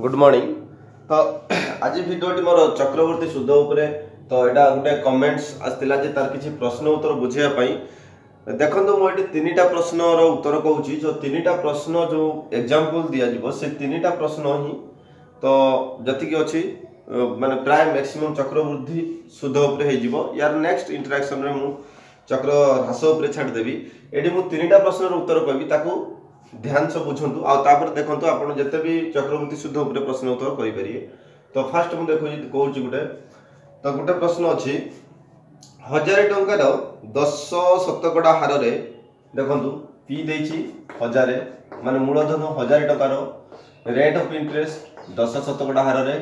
good morning तो आज भिडटी मोर चक्रवर्ती सुध उपरे तो यहाँ गोटे कमेंट्स आसाला जे तार किसी प्रश्न उत्तर बुझापाई देखो मुझे तीन टा प्रश्न उत्तर कौच जो टा प्रश्न जो एग्जांपल दिया से दिजा प्रश्न ही तो जी अच्छी मैंने प्राय मैक्सिमम चक्रवृद्धि सुध उपरेजी यार नेक्स्ट इंटराक्शन में मुझ चक्र ह्रास छाड़देवी ये मुझे तीन टा प्रश्न उत्तर कहि ଧ୍ୟାନ ସେ ବୁଝନ୍ତୁ ଆଉ ତାପରେ ଦେଖନ୍ତୁ ଆପଣ ଯେତେ ବି ଚକ୍ରମୁତି ଶୁଦ୍ଧ ଉପରେ ପ୍ରଶ୍ନ ଉତ୍ତର କରିପାରିବେ ତ ଫାଷ୍ଟ ମୁଁ ଦେଖୁଛି କହୁଛି ଗୋଟେ ତ ଗୋଟେ ପ୍ରଶ୍ନ ଅଛି ହଜାରେ ଟଙ୍କାର ଦଶ ଶତକଡ଼ା ହାରରେ ଦେଖନ୍ତୁ ପି ଦେଇଛି ହଜାରେ ମାନେ ମୂଳଧନ ହଜାରେ ଟଙ୍କାର ରେଟ୍ ଅଫ୍ ଇଣ୍ଟରେଷ୍ଟ ଦଶ ଶତକଡ଼ା ହାରରେ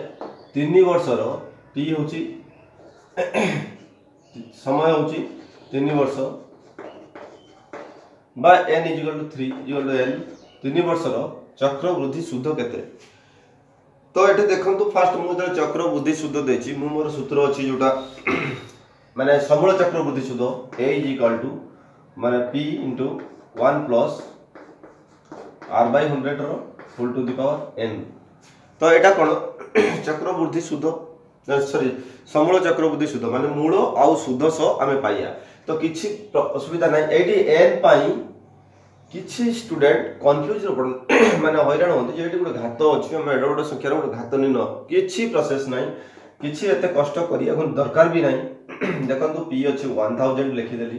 ତିନି ବର୍ଷର ପି ହେଉଛି ସମୟ ହେଉଛି ତିନି ବର୍ଷ বা n is equal to three is equal to n তিন বর্ষর চক্রবৃদ্ধি সুদ কেতে তো এটি দেখুন ফার্স্ট মু যেটা চক্রবৃদ্ধি সুদ দিয়েছি মু মোর সূত্র অছি যেটা মানে সমূল চক্রবৃদ্ধি সুদ এ ইজ ইকাল টু মানে P into one plus R by হন্ড্রেডর whole to the power n তো এটা কোণ চক্রবৃদ্ধি সুদ সরি সমূল চক্রবৃদ্ধি সুদ মানে মূল আউ সুদ সহ আমি পাইয়া ତ କିଛି ଅସୁବିଧା ନାହିଁ ଏଇଠି ଏନ୍ ପାଇଁ କିଛି ଷ୍ଟୁଡେଣ୍ଟ କନଫ୍ୟୁଜରେ ମାନେ ହଇରାଣ ହୁଅନ୍ତି ଯେ ଏଠି ଗୋଟେ ଘାତ ଅଛି ଆମେ ଏଇଟା ଗୋଟେ ସଂଖ୍ୟାର ଗୋଟେ ଘାତ ନିର୍ଣ୍ଣୟ କିଛି ପ୍ରୋସେସ୍ ନାହିଁ କିଛି ଏତେ କଷ୍ଟ କରିବାକୁ ଦରକାର ବି ନାହିଁ ଦେଖନ୍ତୁ ପି ଅଛି ୱାନ୍ ଥାଉଜେଣ୍ଡ ଲେଖିଦେଲି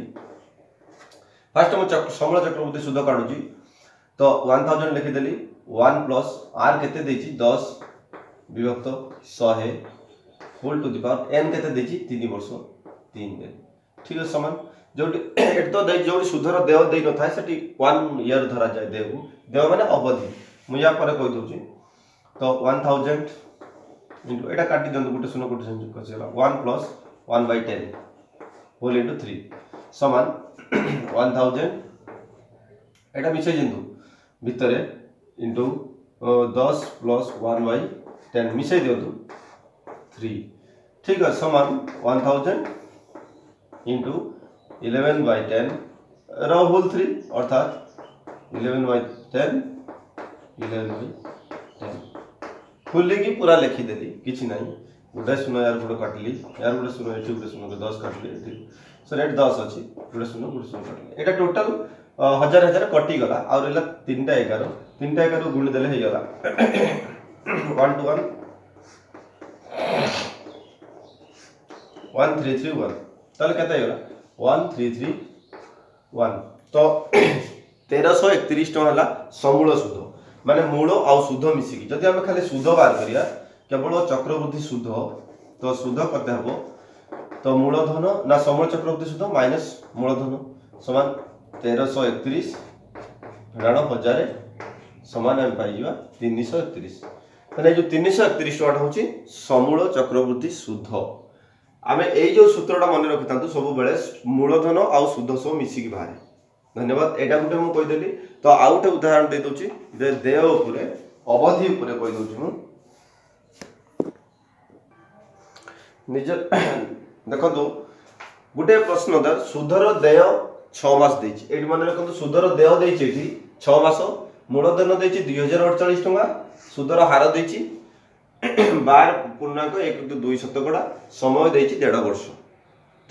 ଫାର୍ଷ୍ଟ ମୁଁ ସମଳ ଚକ୍ରବର୍ତ୍ତୀ ସୁଧ କାଢ଼ୁଛି ତ ୱାନ୍ ଥାଉଜେଣ୍ଡ ଲେଖିଦେଲି ୱାନ୍ ପ୍ଲସ୍ ଆର୍ କେତେ ଦେଇଛି ଦଶ ବିଭକ୍ତ ଶହେ whole to the power n କେତେ ଦେଇଛି ତିନି ବର୍ଷ ତିନି ଦେଲି ठीक है सामान जो तो जो सुधर देह दे न था वन इयर धरा जाए देह को देह मैंने अवधि मुझे या परे कोई तो वन थाउजेंड इंटु ये काट दिखते गोटे शून्य गोटे one plus one by ten whole into three सामान वन थाउजेंड ये मिसाई दिखु भितर इंटु दस प्लस वन बै टेन मिसाई दिखु थ्री ठीक है सामान वन थाउजेंड इंटू इलेवेन बेन रोल थ्री अर्थात eleven by ten eleven by ten खुली पूरा लिखीदेली किसी ना गोटे शून यार गोटे काटली यार गोटे शून एट गोटे शून दस काटली सर एट दस अच्छी गोटे शून गोटे शून काटली एटा टोटाल हजार हजार कटिगला आरोप तीन टाइम एगार तीन टाइम एगार गुणी देने वा two one three three one তাহলে কত হলো ওয়ান থ্রি থ্রি ওয়ান ତ ତେରଶହ ଏକତିରିଶ ଟଙ୍କା ହେଲା ସମୂଳ ସୁଧ ମାନେ ମୂଳ ଆଉ ସୁଧ ମିଶିକି ଯଦି ଆମେ ଖାଲି ସୁଧ ବାହାର କରିବା କେବଳ ଚକ୍ରବୃଦ୍ଧି ସୁଧ ତ ସୁଧ କେତେ ହେବ ତ ମୂଳଧନ ନା ସମୂଳ ଚକ୍ରବୃଦ୍ଧି ସୁଧ ମାଇନସ୍ ମୂଳଧନ ସମାନ ତେରଶହ ଏକତିରିଶ ଋଣ ହଜାର ସମାନ ଆମେ ପାଇଯିବା ତିନିଶହ ଏକତିରିଶ ମାନେ ଏଇ ଯେଉଁ ତିନିଶହ ଏକତିରିଶ ଟଙ୍କାଟା ହେଉଛି ସମୂଳ ଚକ୍ରବୃଦ୍ଧି ସୁଧ ଆମେ ଏଇ ଯେଉଁ ସୂତ୍ରଟା ମନେ ରଖିଥାନ୍ତୁ ସବୁବେଳେ ମୂଳଧନ ଆଉ ସୁଧ ସବୁ ମିଶିକି ବାହାରେ ଧନ୍ୟବାଦ ଏଇଟା ଗୋଟେ ମୁଁ କହିଦେଲି ତ ଆଉ ଗୋଟେ ଉଦାହରଣ ଦେଇଦେଉଛି ଦେହ ଉପରେ ଅବଧି ଉପରେ କହିଦେଉଛି ମୁଁ ନିଜ ଦେଖନ୍ତୁ ଗୋଟେ ପ୍ରଶ୍ନ ସୁଧର ଦେହ ଛଅ ମାସ ଦେଇଛି ଏଇଠି ମନେ ରଖନ୍ତୁ ସୁଧର ଦେହ ଦେଇଛି ଏଠି ଛଅ ମାସ ମୂଳଧନ ଦେଇଛି ଦୁଇ ହଜାର ଅଠଚାଳିଶ ଟଙ୍କା ସୁଧର ହାର ଦେଇଛି ବାର ପୂର୍ଣ୍ଣାଙ୍କ ଏକ ଦୁଇ ଶତକଡ଼ା ସମୟ ଦେଇଛି ଦେଢ଼ ବର୍ଷ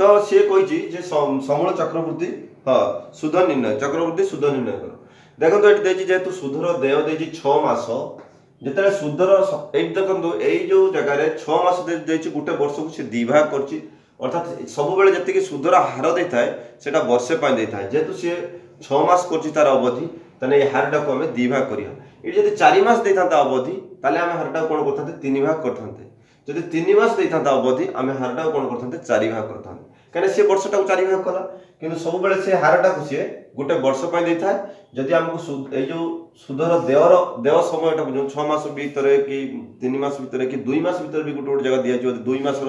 ତ ସିଏ କହିଛି ଯେ ସମୂଳ ଚକ୍ରବୃଦ୍ଧି ହଁ ସୁଧ ନିର୍ଣ୍ଣୟ ଚକ୍ରବୃଦ୍ଧି ସୁଧ ନିର୍ଣ୍ଣୟ କର ଦେଖନ୍ତୁ ଏଠି ଦେଇଛି ଯେହେତୁ ସୁଧର ଦେୟ ଦେଇଛି ଛଅ ମାସ ଯେତେବେଳେ ସୁଧର ଏଇଠି ଦେଖନ୍ତୁ ଏଇ ଯେଉଁ ଜାଗାରେ ଛଅ ମାସ ଦେଇଛି ଗୋଟେ ବର୍ଷକୁ ସେ ଦୁଇ ଭାଗ କରିଛି ଅର୍ଥାତ୍ ସବୁବେଳେ ଯେତିକି ସୁଧର ହାର ଦେଇଥାଏ ସେଇଟା ବର୍ଷେ ପାଇଁ ଦେଇଥାଏ ଯେହେତୁ ସିଏ ছ মাস করছি তার অবধি তাহলে এই হারটাকে আমি দুই ভাগ করিবা এটি যদি চারি মাস দিয়ে অবধি তাহলে আমি হারটাকে কোণ করতে তিন ভাগ করতে যদি তিন মাস দিয়ে অবধি আমি হারটাকে কোণ করতে চারি ভাগ করতে কেন সে বর্ষটাকে চারি ভাগ কলা কিন্তু সবুলে সে হারটাকে সি গোটে বর্ষ পাই দিয়ে যদি আমি এই যে সুদর দেওয়ার দেওয়া সময়টা যে ছ মাস ভিতরে কি তিন মাস ভিতরে কি দুই মাস ভিতরে বি গোটে গোটে জায়গা দিয়েছে দুই মাসর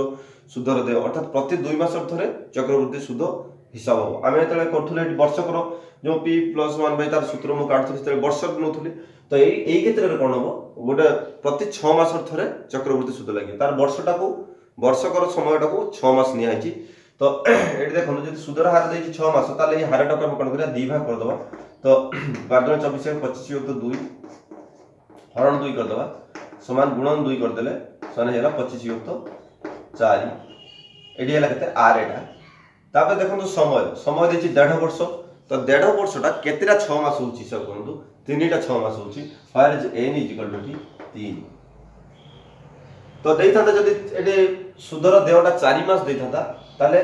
সুদর দেয় অর্থাৎ প্রতি দুই মাসর থরে চক্রবৃদ্ধি সুদ हिसाब हम आम जो करूले वर्षकर जो पी प्लस वन बै तार सूत्र मुझे काढ़ु से वर्षक नौली तो यही क्षेत्र में कौन हम गोटे प्रति छस थे चक्रवृत्ति सूद लगे तार वर्षटा को ବର୍ଷକର ସମୟଟାକୁ ଛଅ ମାସ ନିଆହେଇଛି ତ ଏଠି ଦେଖନ୍ତୁ ଯଦି ସୁଧର ହାର ଦେଇଛି ଛଅ ମାସ ତାହେଲେ ଏଇ ହାରଟାକୁ ଆମେ କ'ଣ କରିବା ଦୁଇ ଭାଗ କରିଦେବା ତ ବାର ଜଣ ଚବିଶ ପଚିଶ ଯୁକ୍ତ ଦୁଇ ହରଣ ଦୁଇ କରିଦେବା ସମାନ ଗୁଣନ ଦୁଇ କରିଦେଲେ ସମାନ ହେଇଗଲା ପଚିଶ ଯୁକ୍ତ ଚାରି ଏଠି ହେଲା କେତେ ଆର ଏଇଟା ତାପରେ ଦେଖନ୍ତୁ ସମୟ ସମୟ ଦେଇଛି ଦେଢ଼ ବର୍ଷ ତ ଦେଢ଼ ବର୍ଷଟା କେତେଟା ଛଅ ମାସ ହେଉଛି ସାର୍ କୁହନ୍ତୁ ତିନିଟା ଛଅ ମାସ ହେଉଛି fire is n is equal to T ତିନି ତ ଦେଇଥାନ୍ତେ ଯଦି ଏଠି ସୁଧର ଦେହଟା ଚାରି ମାସ ଦେଇଥାନ୍ତା ତାହେଲେ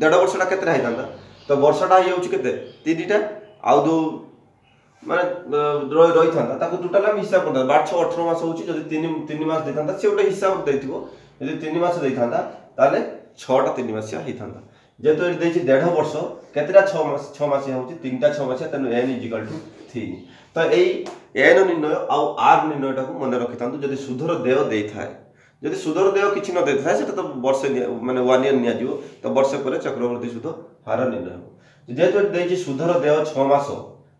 ଦେଢ଼ ବର୍ଷଟା କେତେଟା ହେଇଥାନ୍ତା ତ ବର୍ଷଟା ହେଇଯାଉଛି କେତେ ତିନିଟା ଆଉ ଯେଉଁ ମାନେ ରହିଥାନ୍ତା ତାକୁ ଟୋଟାଲି ଆମେ ହିସାବ କରିଥାନ୍ତା ବାର ଛଅ ଅଠର ମାସ ହେଉଛି ଯଦି ତିନି ତିନି ମାସ ଦେଇଥାନ୍ତା ସେ ଗୋଟେ ହିସାବ ଦେଇଥିବ ଯଦି ତିନି ମାସ ଦେଇଥାନ୍ତା ତାହେଲେ ছটা তিন মাসিয়া হইতা যেহেতু এটি দিয়েছি দেড় বর্ষ কতটা ছ মাস ছ মাসিয়া হচ্ছে তিনটা ছ মাসিয়া তেমন এন ইজিকাল টু থ্রি তো এই এন নির্ণয় আউ আর নির্ণয়টা মনে রাখি যদি সুধর দেয় দিয়ে থাকে যদি সুধর দেয় কিছু ন দিয়ে থাকে সেটা তো বর্ষে মানে ওয়ান ইয়ার নিয়ে যাব তো বর্ষে পরে চক্রবর্তী সুদ হার নির্ণয় হব যেহেতু এটি দিয়েছি সুধর দেয় ছ মাস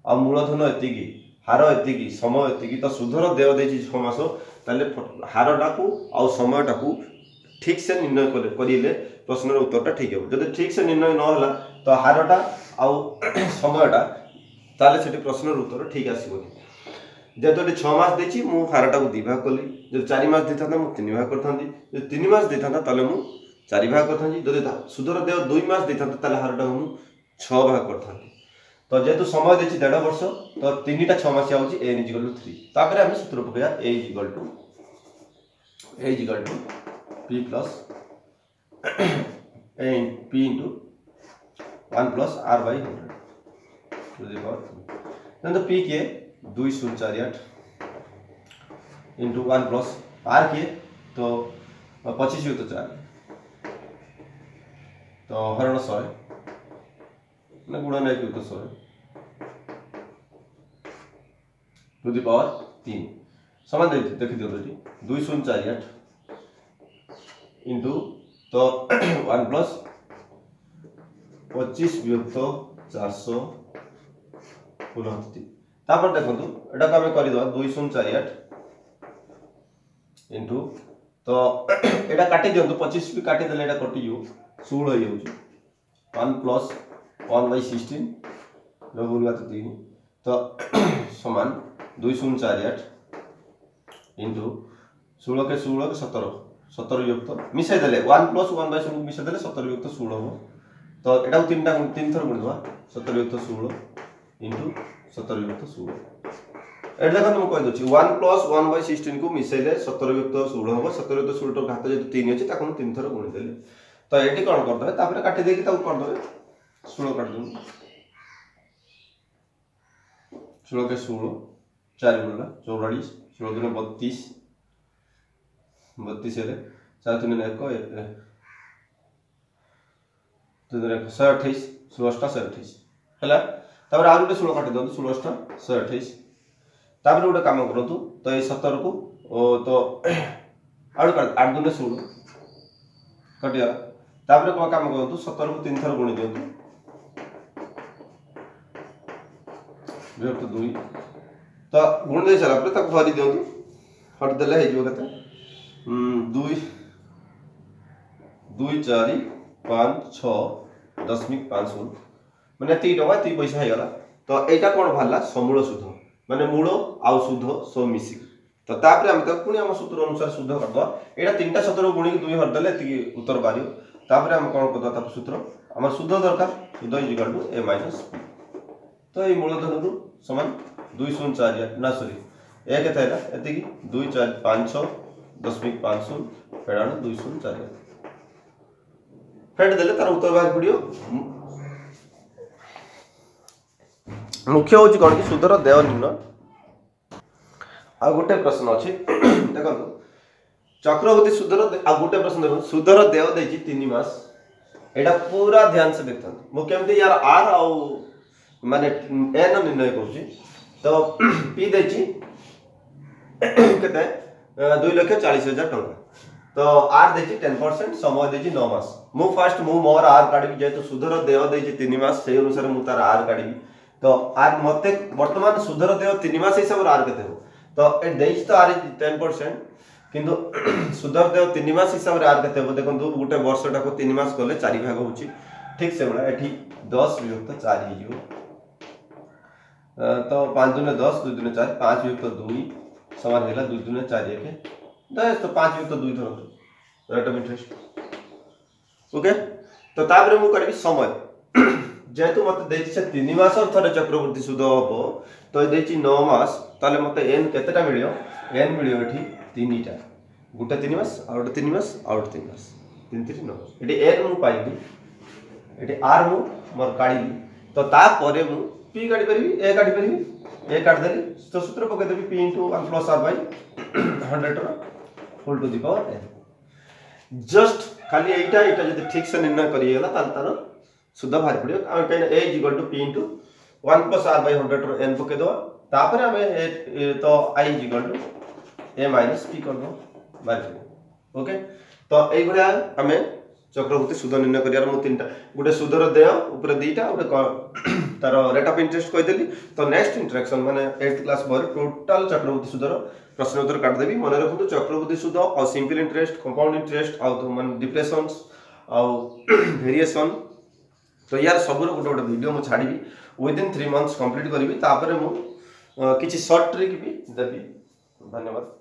আউ মূলধন এতিকি হার এতিকি সময় এতিকি তো সুধর দেয় দিয়েছি ছ মাস তাহলে হারটাকে আউ সময়টাকে ଠିକ୍ସେ ନିର୍ଣ୍ଣୟ କରିଲେ ପ୍ରଶ୍ନର ଉତ୍ତରଟା ଠିକ୍ ହେବ ଯଦି ଠିକ୍ସେ ନିର୍ଣ୍ଣୟ ନ ହେଲା ତ ହାରଟା ଆଉ ସମୟଟା ତାହେଲେ ସେଠି ପ୍ରଶ୍ନର ଉତ୍ତର ଠିକ୍ ଆସିବନି ଯେହେତୁ ଏଠି ଛଅ ମାସ ଦେଇଛି ମୁଁ ହାରଟାକୁ ଦୁଇ ଭାଗ କଲି ଯଦି ଚାରି ମାସ ଦେଇଥାନ୍ତା ମୁଁ ତିନି ଭାଗ କରିଥାନ୍ତି ଯଦି ତିନି ମାସ ଦେଇଥାନ୍ତା ତାହେଲେ ମୁଁ ଚାରି ଭାଗ କରିଥାନ୍ତି ଯଦି ସୁଧର ଦେୟ ଦୁଇ ମାସ ଦେଇଥାନ୍ତା ତାହେଲେ ହାରଟାକୁ ମୁଁ ଛଅ ଭାଗ କରିଥାନ୍ତି ତ ଯେହେତୁ ସମୟ ଦେଇଛି ଦେଢ଼ ବର୍ଷ ତ ତିନିଟା ଛଅ ମାସ ହେଉଛି ଏନ୍ ଇଜିଗଲ୍ ଟୁ ଥ୍ରୀ ତାପରେ ଆମେ ସୂତ୍ର ପକାଇବା A is equal to A is equal to p plus a in p into 1 plus r by 100 to the power Then the p तो, के तो, दुई शून्य चार आठ इंटू वन प्लस आर के तो पच्चीस तो चार तो हरण शहे मैंने गुणन एक तो शहे टू दि पावर तीन सामान देखी दिखाई दुई शून्य चार आठ इंटू तो वन प्लस পঁচিশ বিভক্ত চারশো উনষষ্টি তারপর দেখুন এটাকে আমি করিদেবা দুই শূন্য চারি আট ইন্টু তো এটা কাটি দিও পঁচিশ বি কাটি দেলে এটা কটি যাব ষোল হয়ে যাচ্ছে one plus one by sixteen লঘুঘাত তিন তো সমান দুই শূন্য চারি আট ইন্টু ষোলকে ষোলকে সতেরো सतर युक्त मिसाइदे वन प्लस वन बै षोल मिसाइदे सतर युक्त षोल हम तो यू तीन टाइम तीन थर गुण सतर युक्त षोल इंटु सतर युक्त षोल ये देखते मुझे कहीदे one plus one by sixteen को मिसाइले सतर युक्त षोल हम सतर युक्त षोल टोर घात जो तीन अच्छे तुम तीन थर गुणीदे तो ये कौन करदे काटिदे कि करदे षोह काट दूँ के षोह चार गुणा चौरास षोह दिन बतीस बत्तीस सात मैंने एक दिन एक शह अठाई षोलशटा शहे अठाई है आर गोटे षोल काटिद षोलश शह अठाई तापर गोटे काम कर तो सतर को तो आठ दुनिया षोल कटिगला तापर कौन काम सतर को तीन थर गुणी दिखा तो दुई तो गुण दे सारापर ताक हरी दिंतु हरीदे होते हैं हम्म, चारि पाँच छः दशमिक मैंने ती टा ती पैसा हो गला तो यहाँ कौन बाहर समूल सुध मैंने मूल आउ सुध सब मिसिक तो पुणी आम सूत्र अनुसार सुध करद ये तीन टा सतर गुणी दुई हरदे उत्तर बाहर तापर आम कौन करद सूत्र आम सुध दरकार सुध इजिकल टू ए माइनस तो ये मूलधन रू सान शून चार एक दुई चार पाँच छः দশমিক পাঁচ শূন্য ফেরানো দুই শূন্য চারে ফেট দেলে তার উত্তর বাহির পড়িও মুখ্য হচ্ছে কোণ কি সুদর দেয় নির্ণয় ଆଉ ଗୋଟେ ପ୍ରଶ୍ନ ଅଛି ଦେଖନ୍ତୁ ଚକ୍ରବର୍ତ୍ତୀ ସୁଧର ଆଉ ଗୋଟେ ପ୍ରଶ୍ନ ଦେଖନ୍ତୁ ସୁଧର ଦେୟ ଦେଇଛି ତିନି ମାସ ଏଇଟା ପୁରା ଧ୍ୟାନ ସେ ଦେଖିଥାନ୍ତୁ ମୁଁ କେମିତି ୟାର ଆର୍ ଆଉ ମାନେ ଏନ୍ ନିର୍ଣ୍ଣୟ କରୁଛି ତ ପି ଦେଇଛି କେତେ दुई लक्ष चालीस हजार टाइम तो आर देखिए टेन परसेंट समय देखिए नौ मस मु फास्ट मु मोर आर का जेहतु सुधर देह देखिए तीन मस से अनुसार मुझ तार आर का तो आर मत बर्तमान सुधर देह तीन मस हिसाब आर के तो आर टेन परसेंट कि सुधर देह तीन मस हिसाब से आर के देखो गोटे वर्षटा को तीन मस गले चार भाग हो ठीक से भाई ये दस विभक्त चार तो पाँच दिन दस दुई दिन चार पांच विभक्त दुई समाज है दुई दुनिया चार एक तो पाँच युक्त दुई थर रेट अफ इंटरेस्ट ओके तो तापर मुझे करी समय जेहेतु मत तो तीन मस चक्रवृत्ति सुध हम तो देती नौमास मत एन के मिले एन मिल टा तीन मस आ गए तीन मस आ गए तीन मस तीन तीन नौ ये एन मुझे ये आर मु मोर काढ़ तो मुझे पी काढ़ पारि ए काढ़ पारि ए काटिदेली तो सूत्र पकईदेवी P into one plus R by hundred whole to the power N just खाली यहीटा यहाँ जब ठीक से निर्णय करगला तार सुधा बाहरी पड़ो कहीं A equal to P into one plus R by hundred rain पकईदेव तो I equal to A minus P करदेव बाहरी ओके तो यही आम चक्रवर्ती सुध निर्णय कर गोटे सुधर देय उपर दुईटा गोटे তার রেট অফ ইন্টারেস্ট কইদেলি তো নেক্সট ইন্টরাকশন মানে 8th ক্লাস বইর টোটাল চক্রবৃদ্ধি সুদর প্রশ্ন উত্তর কাটি দেবি মনে রাখুন চক্রবৃদ্ধি সুদ আর সিম্পল ইন্টারেস্ট কম্পাউন্ড ইন্টারেস্ট আর মানে ডিপ্রেশন আর ভেরিয়েশন তো ইয়ার সবুর গোটে গোটে ভিডিও মু ছাড়বি উইদিন 3 मंथ्स কমপ্লিট করিবি তারপরে মু কিছু শর্ট ট্রিক বি দেবি ধন্যবাদ